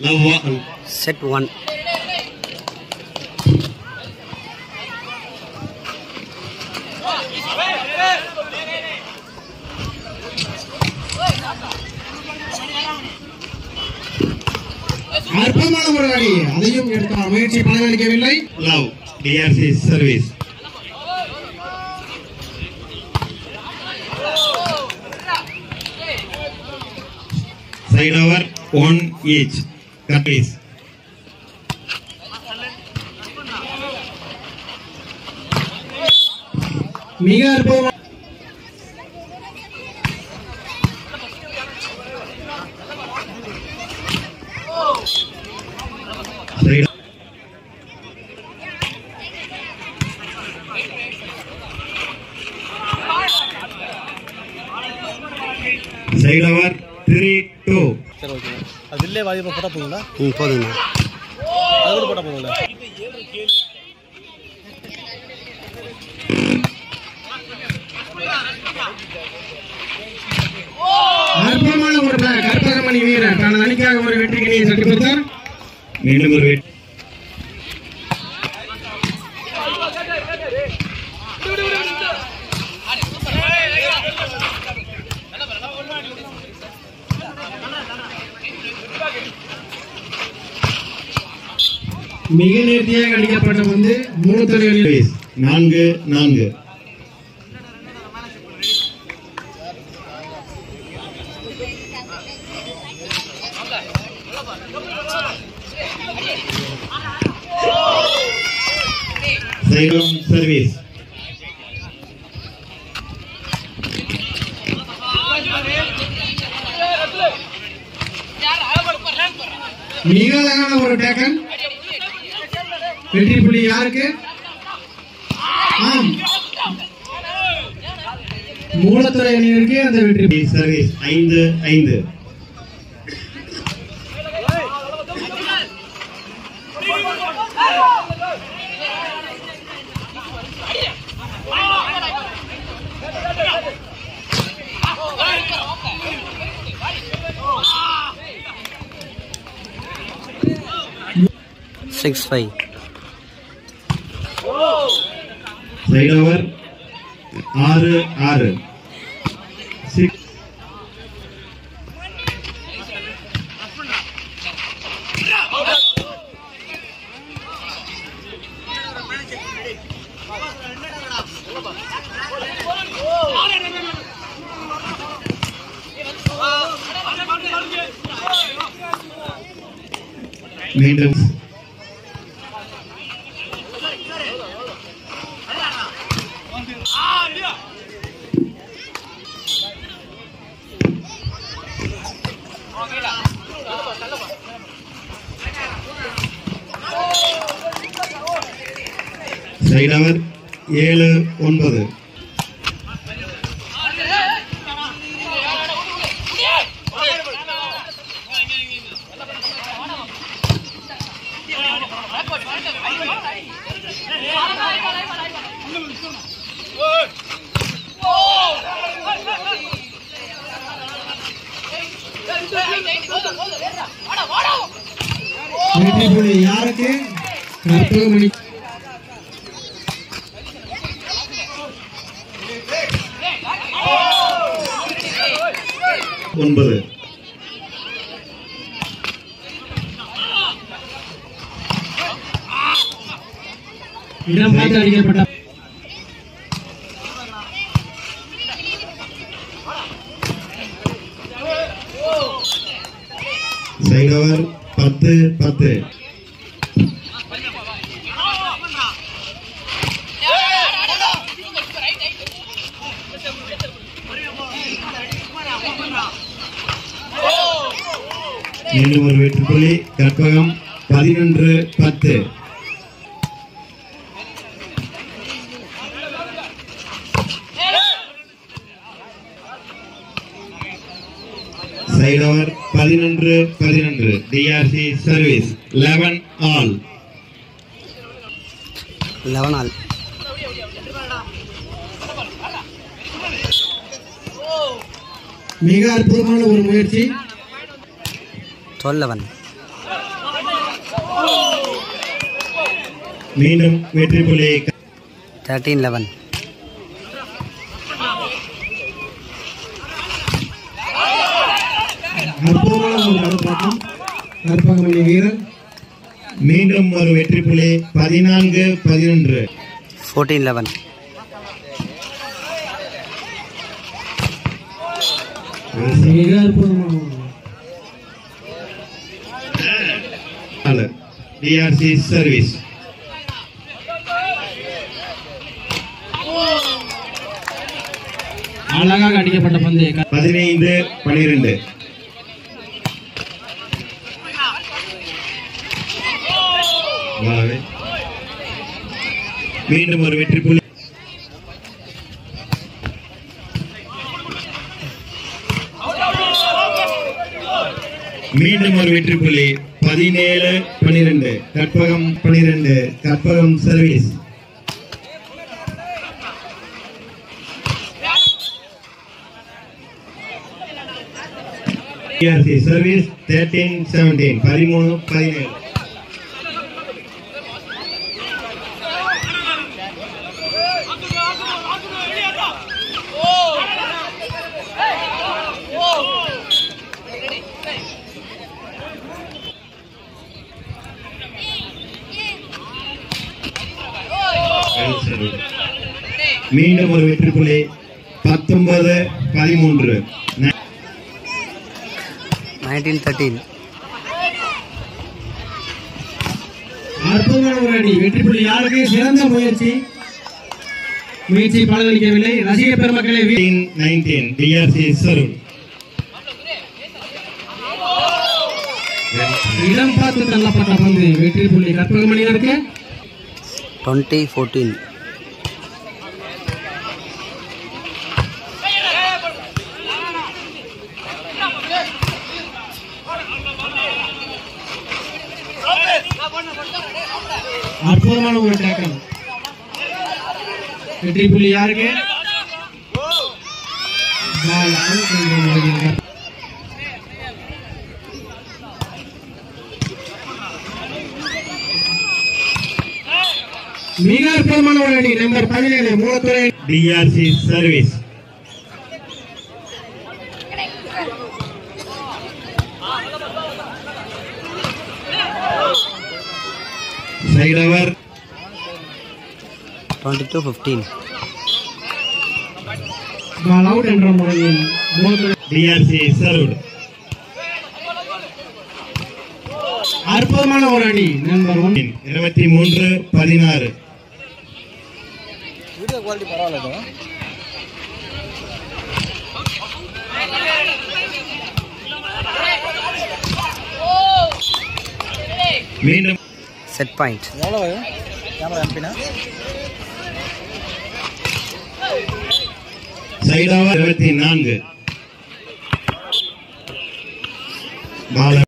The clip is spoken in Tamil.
Love one. set one அற்பமான ஒரு அடி அதையும் எடுத்தார் முயற்சி பலனளிக்கவில்லை Love. DRC service. Side over one each. Cut is. மிக அற்புதமான Side. Side over three two. சரி ஓகே வில்லே வாதி போட்டால் போதுங்களா? ம் போதுங்கண்ணா அது கூட போட்டால் போதுங்களா? அற்புதமான ஒரு கற்பகமணி வீரர். தனது அணிக்காக ஒரு வெற்றிக்கினியை சற்று பெற்றார் மீண்டும் ஒரு வெற்றி. மிக நேர்த்தியாக அடிக்கப்பட்ட வந்து மூணு Service. நான்கு நான்கு. சர்வீஸ் மிக அழகான ஒரு டேக்கல் வெற்றி புள்ளி யாருக்கு? ஆம். மூலத்துறை அணியினருக்கு அந்த வெற்றி புள்ளி. சர்வீஸ் ஐந்து ஐந்து. six five சைட் ஓவர் ஆறு ஆறு. சிக்ஸ் மீண்டும் சைட் ஓவர் ஏழு ஒன்பது. வெற்றி புள்ளி யாருக்கு? கற்பகமணி ஒன்பது. இடம் பார்த்து அடிக்கப்பட்ட சைட் பத்து பத்து. மீண்டும் ஒரு வெற்றி புள்ளி கற்பகம் பதினொன்று பத்து. சைட் ஓவர் பதினொன்று பதினொன்று. TRC service eleven all eleven all. மிக அற்புதமான ஒரு முயற்சி. Eleven. மீண்டும் வெற்றி புள்ளி தேர்ட்டீன் லெவன் அற்புதமான ஒரு தடுப்பாட்டம் கற்பகமணி வீரர் மீண்டும் ஒரு வெற்றி புள்ளி பதினான்கு பதினொன்று. ஃபோர்டீன் லெவன் டிஆர்சி சர்வீஸ் அழகாக அடிக்கப்பட்ட பந்து. பதினைந்து பனிரெண்டு. மீண்டும் ஒரு வெற்றி புள்ளி. மீண்டும் ஒரு வெற்றி புள்ளி. பதினேழு பனிரெண்டு. கற்பகம் பனிரெண்டு. Karpagam service service thirteen seventeen பதிமூணு பதினேழு. மீண்டும் ஒரு வெற்றி புள்ளி பத்தொன்பது பதிமூன்று. Nineteen thirteen. அற்புதமான ஒரு அடி வெற்றி புள்ளி யாருக்கு? சிறந்த முயற்சி. முயற்சி பலனளிக்கவில்லை. ரசிக பெருமக்களை 19 டிஆர்சி சரூர் இடம் பார்த்து தள்ளப்பட்ட பந்து. வெற்றி புள்ளி கற்பகமணியினருக்கு டுவெண்ட்டி ஃபோர்டீன். அற்புதமான ஒரு டேக்கல் வெற்றி புள்ளி யாருக்கு Ball out என்று வருகிறார். மிக அற்புதமான ஒரு அடி நம்பர் பதினேழு Moolathurai TRC service twenty two fifteen ball out என்ற முறையில் மூலத்துறை டிஆர்சி சரூர் அற்புதமான ஒரு அடி நம்பர் ஒன் இருபத்தி மூன்று பதினாறு. வீடியோ குவாலிட்டி பரவாயில்ல இது. மீண்டும் செட் பாயிண்ட் எவ்வளோ வரும்? கேமரா எம்பினா? இருபத்தி நான்கு. பால